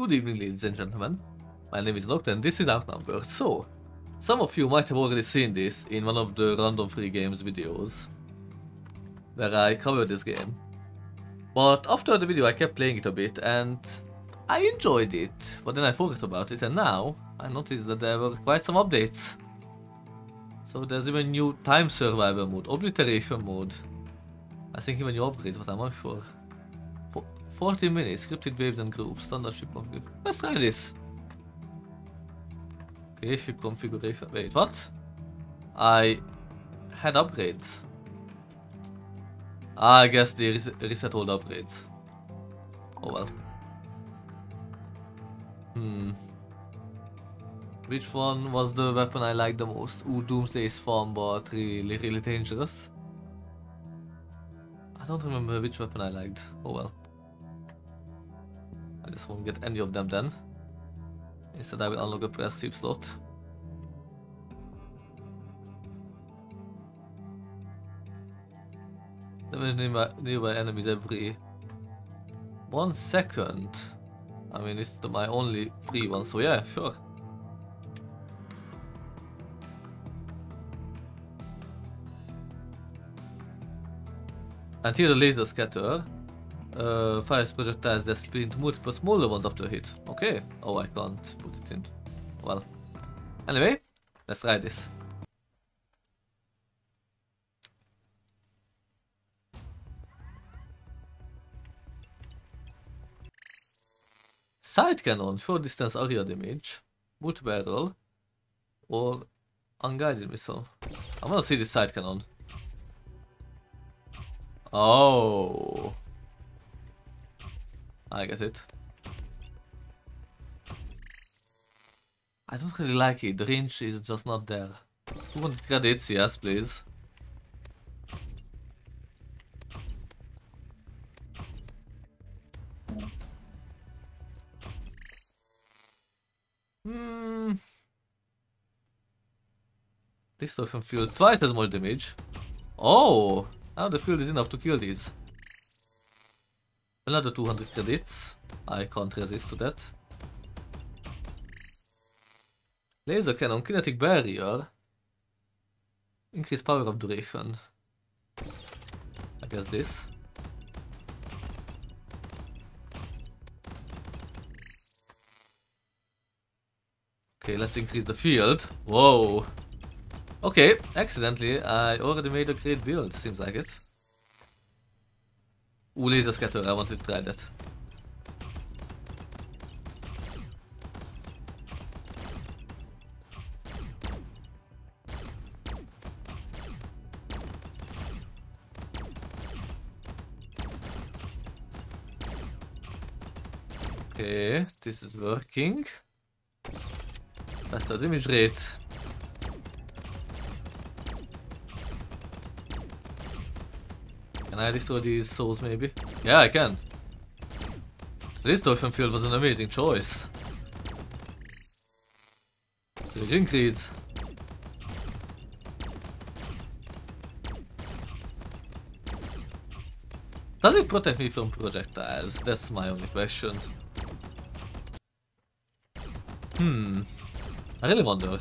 Good evening, ladies and gentlemen. My name is Nocturne and this is Outnumbered. So, some of you might have already seen this in one of the Random Free Games videos, where I covered this game. But after the video I kept playing it a bit and I enjoyed it, but then I forgot about it and now I noticed that there were quite some updates. So there's even new time survival mode, obliteration mode. I think even new upgrades, but I'm not sure. For 40 minutes, scripted waves and groups, standard ship configuration. Let's try this. Okay, ship configuration. Wait, what? I had upgrades. Ah, I guess they res reset all the upgrades. Oh well. Hmm. Which one was the weapon I liked the most? Ooh, Doomsday is fun, but really, really dangerous. I don't remember which weapon I liked. Oh well. I just won't get any of them then. Instead I will unlock a passive slot. Damage nearby enemies every one second. I mean, it's my only free one, so yeah, sure. Until the laser scatter uh, fires projectiles that split into multiple smaller ones after a hit. Okay. Oh, I can't put it in. Well. Anyway, let's try this. Side cannon, short distance area damage, multi-barrel, or unguided missile. I wanna see this side cannon. Oh. I get it. I don't really like it. The range is just not there. 200 credits, yes, please. Hmm. This often feel twice as much damage. Oh! Now the field is enough to kill these. Another er 200 credits. I can't resist to that. Laser cannon, kinetic barrier. Increase power of duration. I guess this. Okay, let's increase the field. Whoa. Okay, accidentally, I already made a great build, seems like it. Ooh, laser scatter, I wanted to try that. Okay, this is working. That's the damage rate. Can I destroy these souls maybe? Yeah, I can. This Dolphin Field was an amazing choice. Huge increase. Does it protect me from projectiles? That's my only question. Hmm. I really wonder.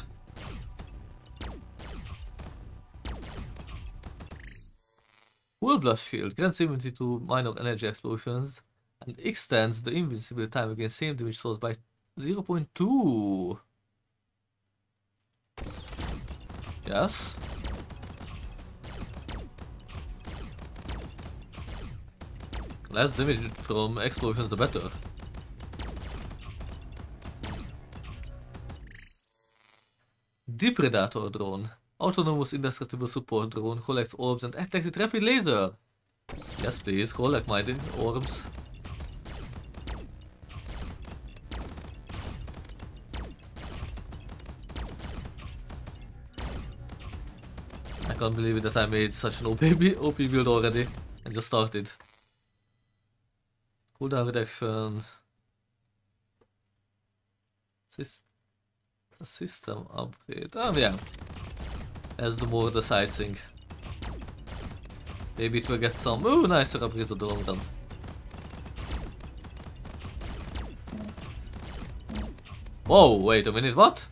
Full Blast Shield grants immunity to minor energy explosions and extends the invincible time against same damage source by 0.2. Yes. Less damage from explosions the better. Depredator drone. Autonomous indestructible support drone collects orbs and attacks with rapid laser. Yes, please, collect my orbs. I can't believe it that I made such an OP, OP build already and just started. Cooldown reduction. Sys system upgrade. Oh yeah, as the more the sightseeing. Maybe it will get some ooh nicer upgrades of the long run. Whoa, wait a minute, what?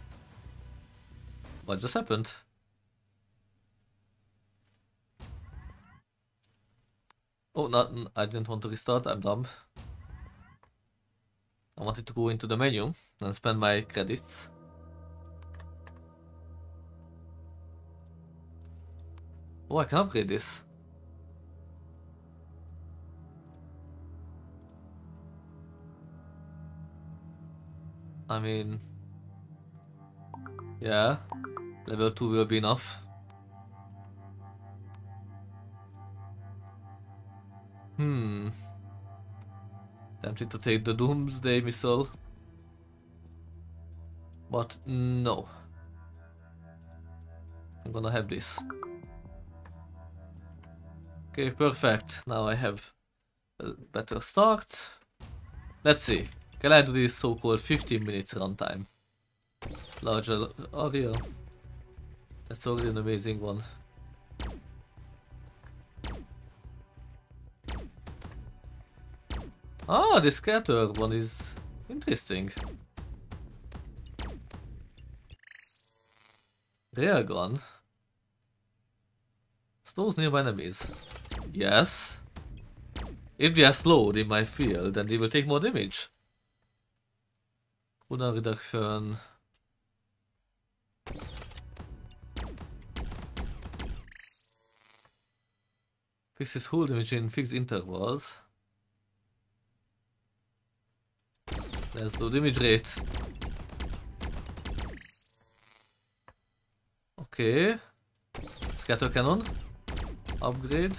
What just happened? Oh, not, I didn't want to restart, I'm dumb. I wanted to go into the menu and spend my credits. Oh, I can upgrade this. I mean... Yeah, level 2 will be enough. Hmm. Tempted to take the Doomsday Missile. But no. I'm gonna have this. Okay, perfect. Now I have a better start. Let's see. Can I do this so-called 15 minutes runtime? Larger audio. That's already an amazing one. Ah, the scatter one is interesting. Gun. Slows nearby enemies. Yes. If they are slowed in my field, then they will take more damage. Cooldown reduction. Fixes hull damage in fixed intervals. Let's do damage rate. Okay. Scatter cannon. Upgrade.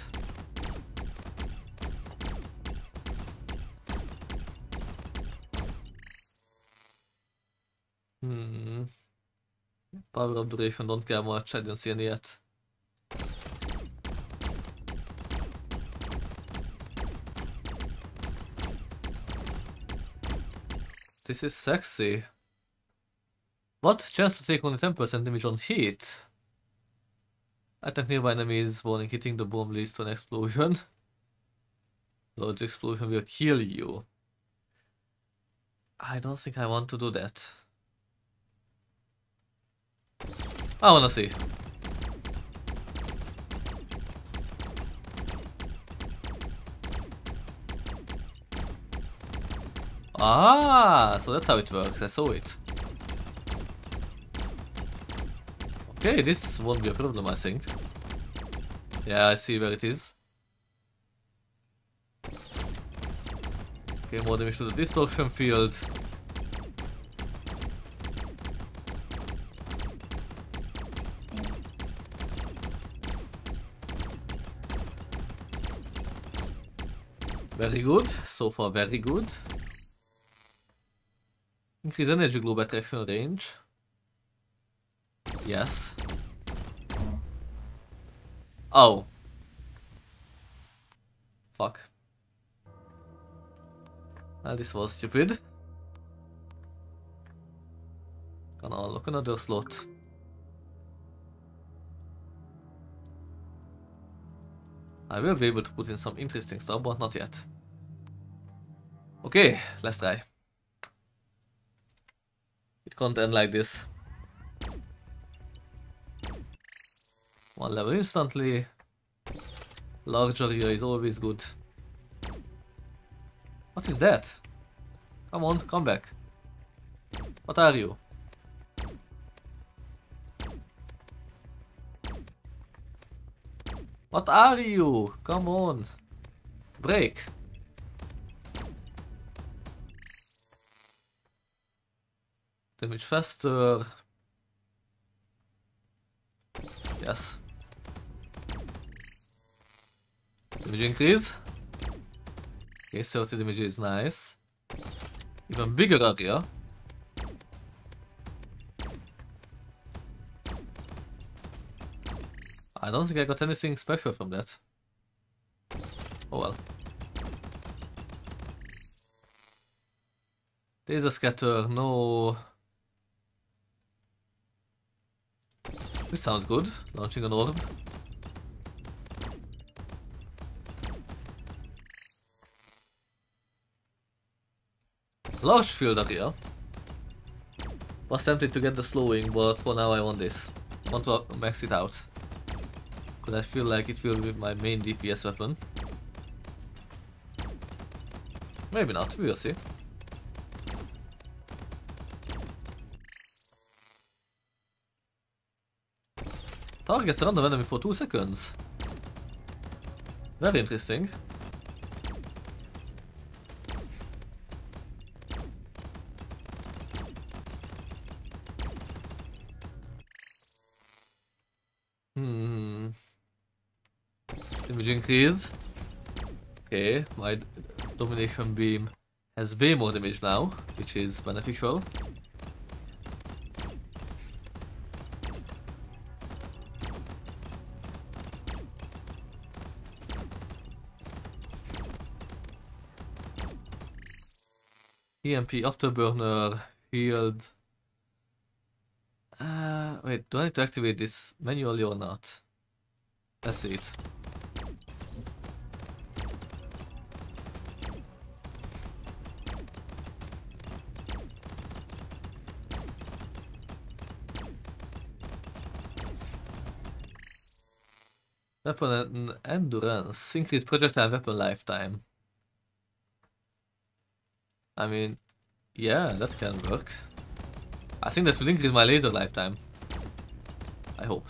Power up duration, don't care much, I didn't see any yet. This is sexy. What? Chance to take only 10% damage on hit? Attack nearby enemies, warning hitting the bomb leads to an explosion. Large explosion will kill you. I don't think I want to do that. I wanna see. Ah, so that's how it works. I saw it. Okay, this won't be a problem, I think. Yeah, I see where it is. Okay, more damage to the distortion field. Very good. So far, very good. Increase energy globe attraction range. Yes. Oh. Fuck. Well, this was stupid. Gonna unlock another slot. I will be able to put in some interesting stuff, but not yet. Okay, let's try. It can't end like this. One level instantly. Larger here is always good. What is that? Come on, come back. What are you? What are you? Come on. Break. Damage faster. Uh, yes. Damage increase. Okay, 30 damage is nice. Even bigger area. I don't think I got anything special from that. Oh well. Laser scatter, no. This sounds good. Launching an orb. Large field area. Was tempted to get the slowing, but for now I want this. Want to max it out. Because I feel like it will be my main DPS weapon. Maybe not, we will see. Targets random enemy for 2 seconds. Very interesting. Hmm. Image increase. Okay, my domination beam has way more damage now, which is beneficial. EMP afterburner field. Uh, wait, do I need to activate this manually or not? Let's see it. Weapon and endurance. Increase projectile weapon lifetime. I mean, yeah, that can work. I think that will increase my laser lifetime. I hope.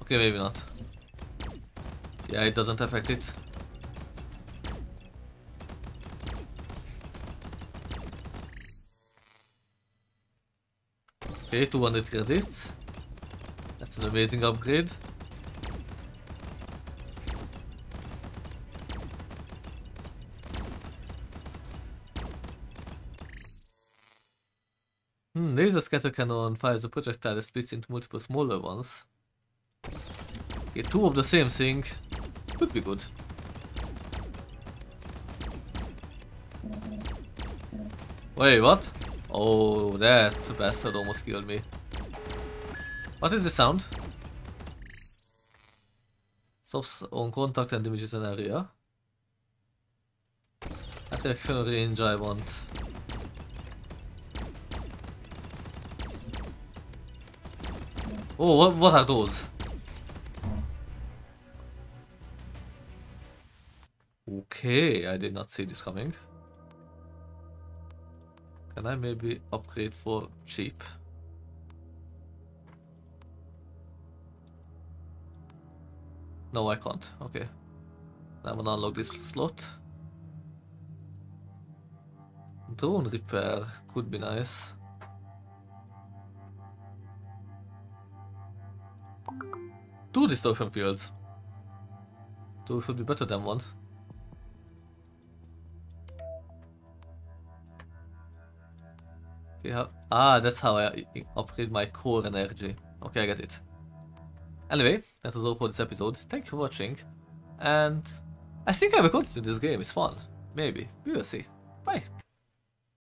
Okay, maybe not. Yeah, it doesn't affect it. Okay, 200 credits. That's an amazing upgrade. Laser scatter cannon fires a projectile that splits into multiple smaller ones. Okay, two of the same thing could be good. Wait, what? Oh, that bastard almost killed me. What is the sound? Stops on contact and damages an area. Attack range I want. Oh, what, what are those? Okay, I did not see this coming. Can I maybe upgrade for cheap? No, I can't. Okay. I'm gonna unlock this slot. Drone repair could be nice. Two distortion fields. Two should be better than one. Ah, that's how I upgrade my core energy. Okay, I get it. Anyway, that was all for this episode. Thank you for watching. And I think I will continue this game. It's fun. Maybe. We will see. Bye.